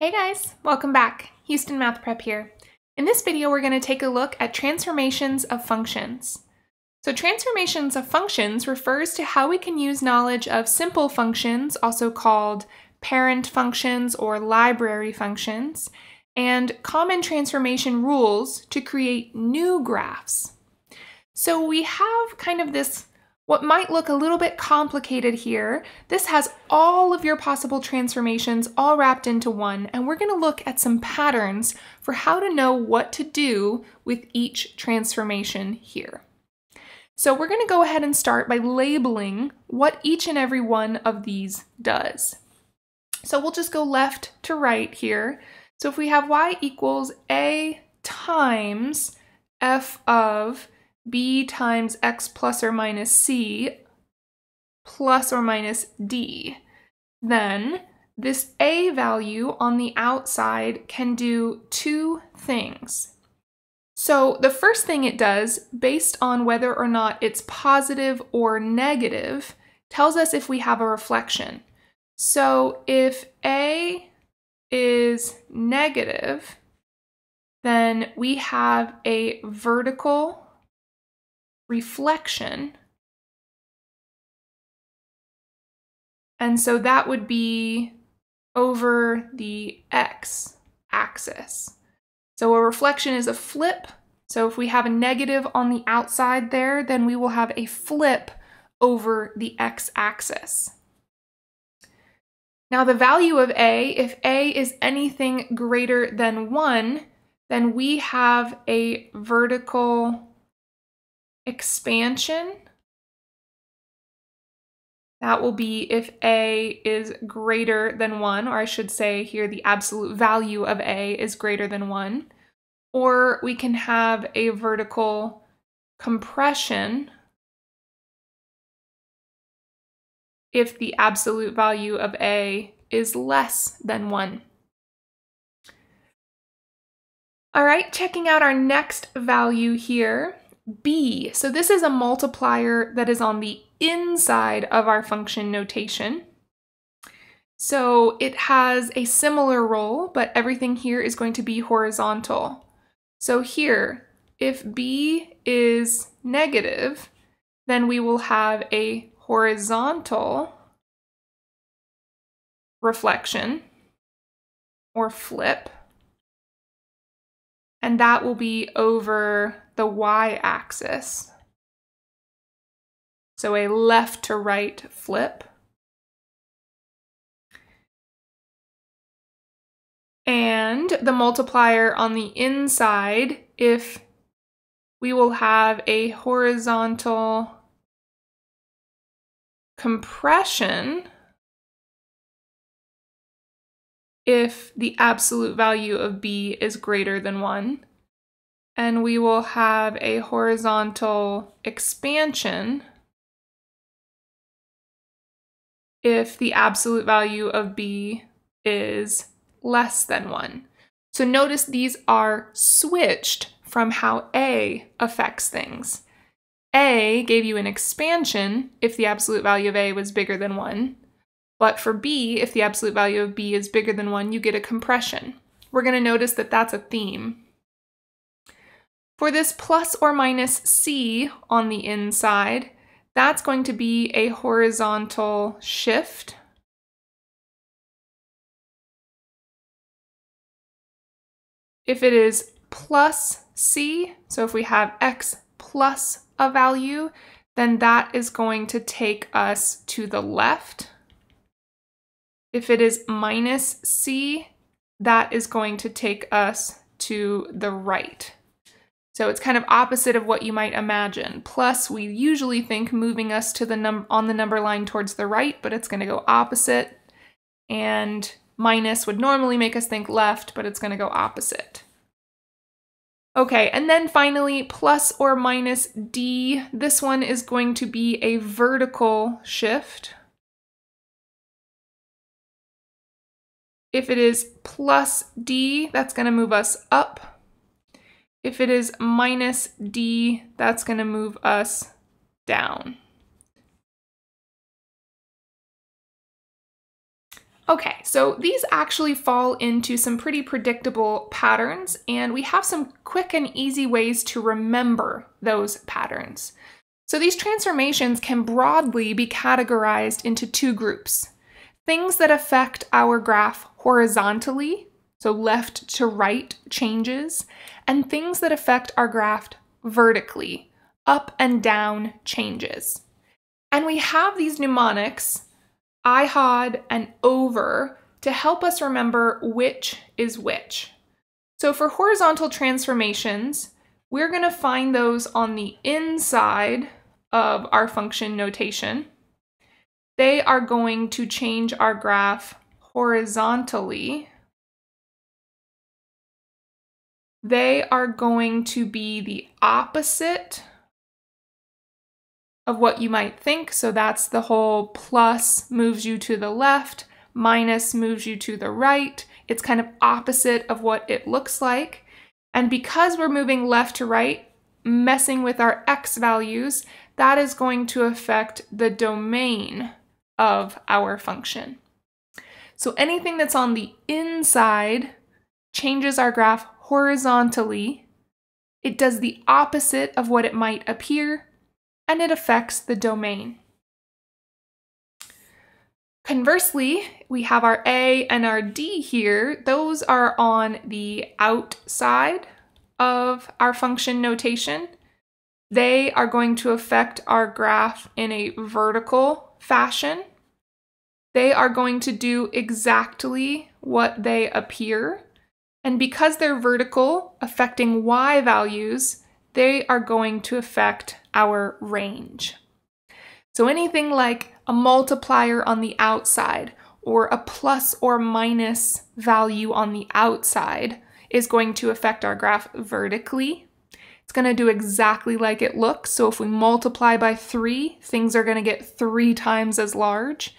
Hey guys, welcome back. Houston Math Prep here. In this video, we're going to take a look at transformations of functions. So transformations of functions refers to how we can use knowledge of simple functions, also called parent functions or library functions, and common transformation rules to create new graphs. So we have kind of this what might look a little bit complicated here, this has all of your possible transformations all wrapped into one, and we're going to look at some patterns for how to know what to do with each transformation here. So we're going to go ahead and start by labeling what each and every one of these does. So we'll just go left to right here. So if we have y equals a times f of b times x plus or minus c plus or minus d, then this a value on the outside can do two things. So the first thing it does, based on whether or not it's positive or negative, tells us if we have a reflection. So if a is negative, then we have a vertical reflection. And so that would be over the x axis. So a reflection is a flip. So if we have a negative on the outside there, then we will have a flip over the x-axis. Now the value of a, if a is anything greater than 1, then we have a vertical expansion. That will be if a is greater than 1, or I should say here the absolute value of a is greater than 1. Or we can have a vertical compression if the absolute value of a is less than 1. All right, checking out our next value here b. So this is a multiplier that is on the inside of our function notation. So it has a similar role, but everything here is going to be horizontal. So here, if b is negative, then we will have a horizontal reflection or flip and that will be over the y-axis. So a left to right flip. And the multiplier on the inside, if we will have a horizontal compression if the absolute value of b is greater than 1. And we will have a horizontal expansion if the absolute value of b is less than 1. So notice these are switched from how a affects things. a gave you an expansion if the absolute value of a was bigger than 1. But for b, if the absolute value of b is bigger than 1, you get a compression. We're going to notice that that's a theme. For this plus or minus c on the inside, that's going to be a horizontal shift. If it is plus c, so if we have x plus a value, then that is going to take us to the left. If it is minus c, that is going to take us to the right. So it's kind of opposite of what you might imagine. Plus, we usually think moving us to the num on the number line towards the right, but it's going to go opposite. And minus would normally make us think left, but it's going to go opposite. Okay, and then finally, plus or minus d. This one is going to be a vertical shift. If it is plus D, that's going to move us up. If it is minus D, that's going to move us down. Okay, so these actually fall into some pretty predictable patterns, and we have some quick and easy ways to remember those patterns. So these transformations can broadly be categorized into two groups. Things that affect our graph horizontally, so left to right changes, and things that affect our graph vertically, up and down changes. And we have these mnemonics IHOD, and over to help us remember which is which. So for horizontal transformations, we're going to find those on the inside of our function notation. They are going to change our graph horizontally. They are going to be the opposite of what you might think. So that's the whole plus moves you to the left, minus moves you to the right. It's kind of opposite of what it looks like. And because we're moving left to right, messing with our x values, that is going to affect the domain of our function. So anything that's on the inside changes our graph horizontally. It does the opposite of what it might appear and it affects the domain. Conversely, we have our A and our D here. Those are on the outside of our function notation. They are going to affect our graph in a vertical fashion. They are going to do exactly what they appear. And because they're vertical, affecting y values, they are going to affect our range. So anything like a multiplier on the outside or a plus or minus value on the outside is going to affect our graph vertically. It's going to do exactly like it looks. So if we multiply by 3, things are going to get 3 times as large.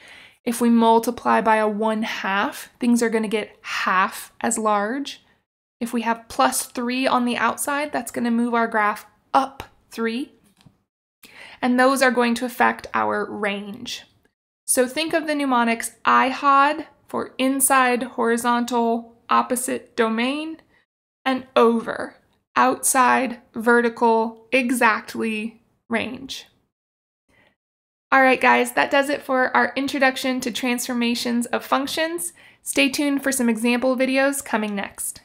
If we multiply by a 1 half, things are going to get half as large. If we have plus 3 on the outside, that's going to move our graph up 3 and those are going to affect our range. So think of the mnemonics IHOD for inside horizontal opposite domain and over outside vertical exactly range. All right, guys, that does it for our introduction to transformations of functions. Stay tuned for some example videos coming next.